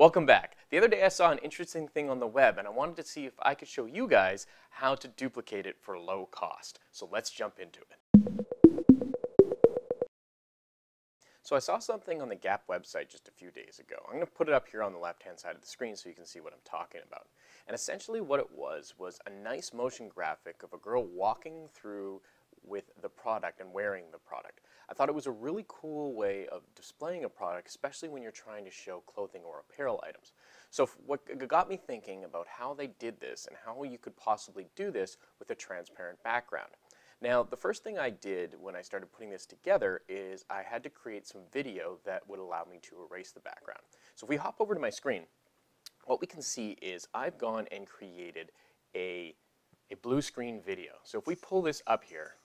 Welcome back. The other day I saw an interesting thing on the web and I wanted to see if I could show you guys how to duplicate it for low cost. So let's jump into it. So I saw something on the Gap website just a few days ago. I'm going to put it up here on the left hand side of the screen so you can see what I'm talking about. And essentially what it was was a nice motion graphic of a girl walking through with the product and wearing the product. I thought it was a really cool way of displaying a product, especially when you're trying to show clothing or apparel items. So what got me thinking about how they did this and how you could possibly do this with a transparent background. Now, the first thing I did when I started putting this together is I had to create some video that would allow me to erase the background. So if we hop over to my screen, what we can see is I've gone and created a, a blue screen video. So if we pull this up here,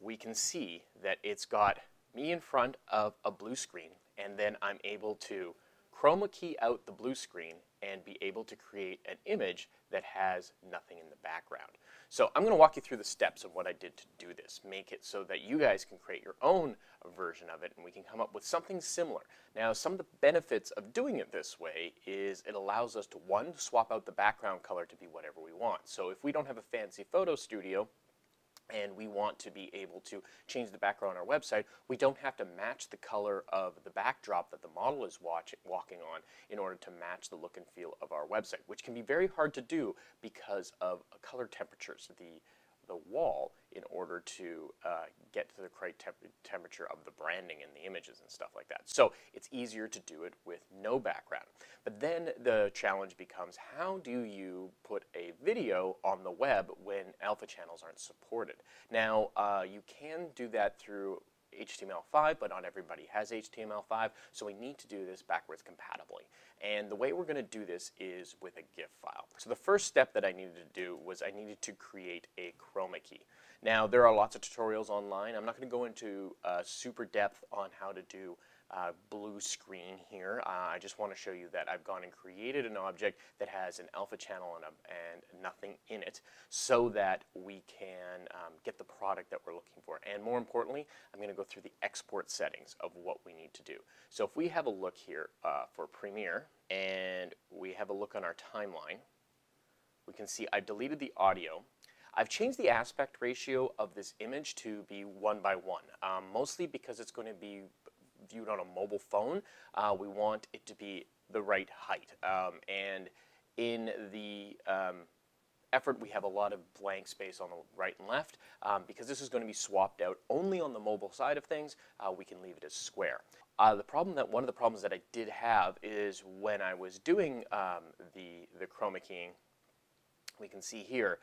we can see that it's got me in front of a blue screen and then I'm able to chroma key out the blue screen and be able to create an image that has nothing in the background. So I'm going to walk you through the steps of what I did to do this, make it so that you guys can create your own version of it and we can come up with something similar. Now some of the benefits of doing it this way is it allows us to one, swap out the background color to be whatever we want. So if we don't have a fancy photo studio, and we want to be able to change the background on our website, we don't have to match the color of the backdrop that the model is watch, walking on in order to match the look and feel of our website, which can be very hard to do because of uh, color temperatures. The the wall in order to uh, get to the correct temp temperature of the branding and the images and stuff like that. So it's easier to do it with no background. But then the challenge becomes how do you put a video on the web when alpha channels aren't supported? Now uh, you can do that through HTML5, but not everybody has HTML5, so we need to do this backwards compatibly. And the way we're going to do this is with a GIF file. So the first step that I needed to do was I needed to create a chroma key. Now there are lots of tutorials online. I'm not going to go into uh, super depth on how to do uh, blue screen here. Uh, I just want to show you that I've gone and created an object that has an alpha channel and, a, and nothing in it so that we can um, get the product that we're looking for. And more importantly, I'm going to go through the export settings of what we need to do. So if we have a look here uh, for Premiere and we have a look on our timeline, we can see I've deleted the audio. I've changed the aspect ratio of this image to be one by one, um, mostly because it's going to be viewed on a mobile phone, uh, we want it to be the right height. Um, and in the um, effort, we have a lot of blank space on the right and left. Um, because this is going to be swapped out only on the mobile side of things, uh, we can leave it as square. Uh, the problem that one of the problems that I did have is when I was doing um, the the chroma keying, we can see here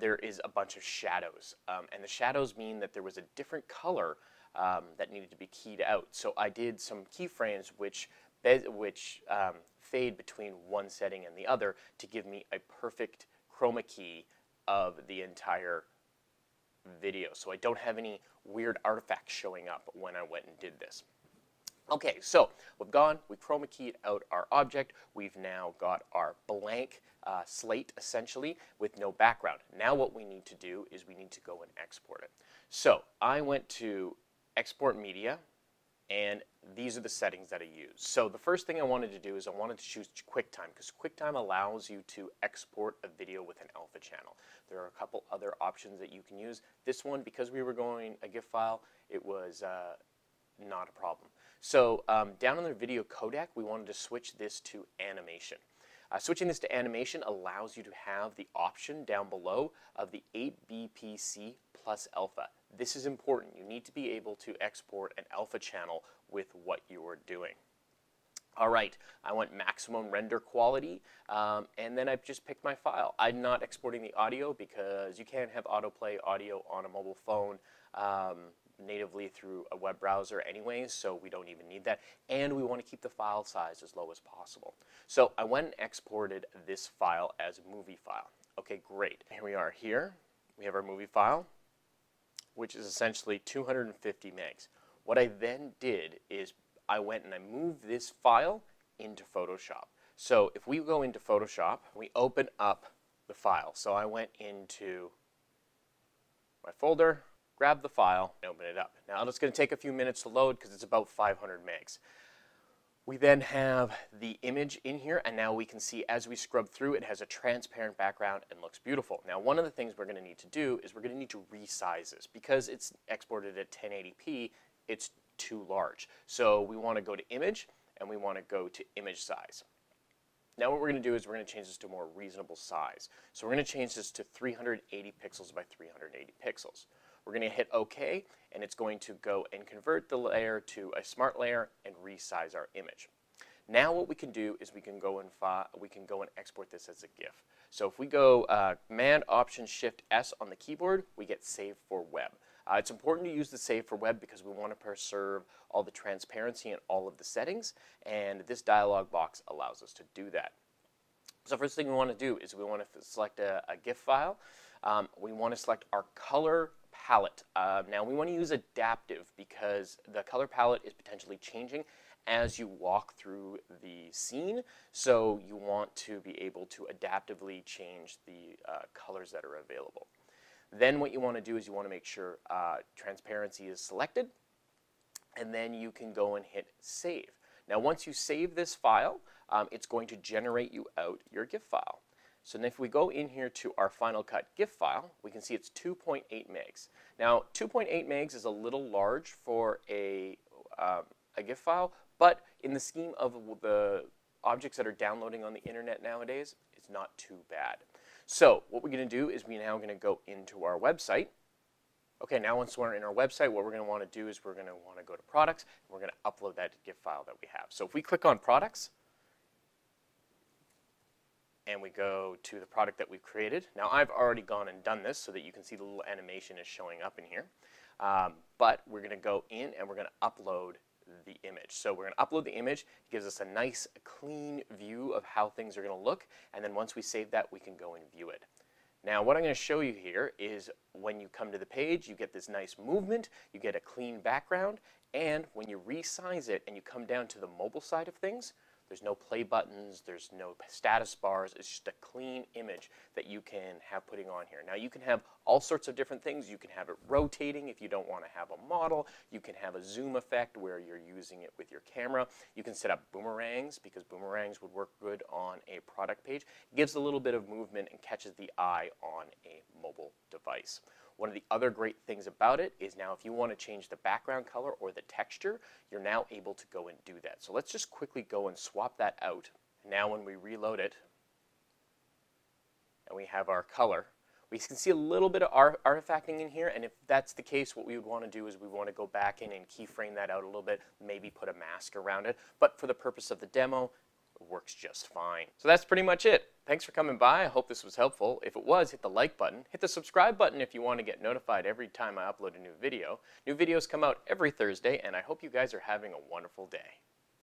there is a bunch of shadows, um, and the shadows mean that there was a different color um, that needed to be keyed out. So I did some keyframes which, which um, fade between one setting and the other to give me a perfect chroma key of the entire video. So I don't have any weird artifacts showing up when I went and did this. Okay, so we've gone, we chroma keyed out our object. We've now got our blank uh, slate, essentially, with no background. Now what we need to do is we need to go and export it. So I went to export media, and these are the settings that I use. So the first thing I wanted to do is I wanted to choose QuickTime because QuickTime allows you to export a video with an alpha channel. There are a couple other options that you can use. This one, because we were going a GIF file, it was uh, not a problem. So um, down on the video codec, we wanted to switch this to animation. Uh, switching this to animation allows you to have the option down below of the 8BPC plus alpha. This is important. You need to be able to export an alpha channel with what you are doing. All right, I want maximum render quality, um, and then I've just picked my file. I'm not exporting the audio because you can't have autoplay audio on a mobile phone um, natively through a web browser anyways, so we don't even need that. And we want to keep the file size as low as possible. So I went and exported this file as a movie file. Okay, great. Here we are here. We have our movie file which is essentially 250 megs. What I then did is I went and I moved this file into Photoshop. So if we go into Photoshop, we open up the file. So I went into my folder, grab the file, and open it up. Now it's going to take a few minutes to load because it's about 500 megs. We then have the image in here, and now we can see as we scrub through, it has a transparent background and looks beautiful. Now, one of the things we're going to need to do is we're going to need to resize this. Because it's exported at 1080p, it's too large. So we want to go to image, and we want to go to image size. Now what we're going to do is we're going to change this to a more reasonable size. So we're going to change this to 380 pixels by 380 pixels. We're going to hit OK, and it's going to go and convert the layer to a smart layer and resize our image. Now what we can do is we can go and we can go and export this as a GIF. So if we go uh, Command Option Shift S on the keyboard, we get Save for Web. Uh, it's important to use the Save for Web because we want to preserve all the transparency and all of the settings, and this dialog box allows us to do that. So first thing we want to do is we want to select a, a GIF file. Um, we want to select our color palette. Uh, now we want to use adaptive because the color palette is potentially changing as you walk through the scene. So you want to be able to adaptively change the uh, colors that are available. Then what you want to do is you want to make sure uh, transparency is selected and then you can go and hit save. Now once you save this file, um, it's going to generate you out your GIF file. So if we go in here to our Final Cut GIF file, we can see it's 2.8 megs. Now, 2.8 megs is a little large for a, um, a GIF file, but in the scheme of the objects that are downloading on the internet nowadays, it's not too bad. So what we're going to do is we're now going to go into our website. Okay, now once we're in our website, what we're going to want to do is we're going to want to go to products, and we're going to upload that GIF file that we have. So if we click on products, and we go to the product that we've created. Now I've already gone and done this so that you can see the little animation is showing up in here. Um, but we're going to go in and we're going to upload the image. So we're going to upload the image. It gives us a nice clean view of how things are going to look. And then once we save that, we can go and view it. Now what I'm going to show you here is when you come to the page, you get this nice movement, you get a clean background, and when you resize it and you come down to the mobile side of things, there's no play buttons, there's no status bars, it's just a clean image that you can have putting on here. Now you can have all sorts of different things. You can have it rotating if you don't want to have a model. You can have a zoom effect where you're using it with your camera. You can set up boomerangs because boomerangs would work good on a product page. It gives a little bit of movement and catches the eye on a mobile device. One of the other great things about it is now if you want to change the background color or the texture, you're now able to go and do that. So let's just quickly go and swap that out. Now when we reload it, and we have our color, we can see a little bit of artifacting in here, and if that's the case, what we would want to do is we want to go back in and keyframe that out a little bit, maybe put a mask around it. But for the purpose of the demo, works just fine. So that's pretty much it. Thanks for coming by. I hope this was helpful. If it was, hit the like button. Hit the subscribe button if you want to get notified every time I upload a new video. New videos come out every Thursday, and I hope you guys are having a wonderful day.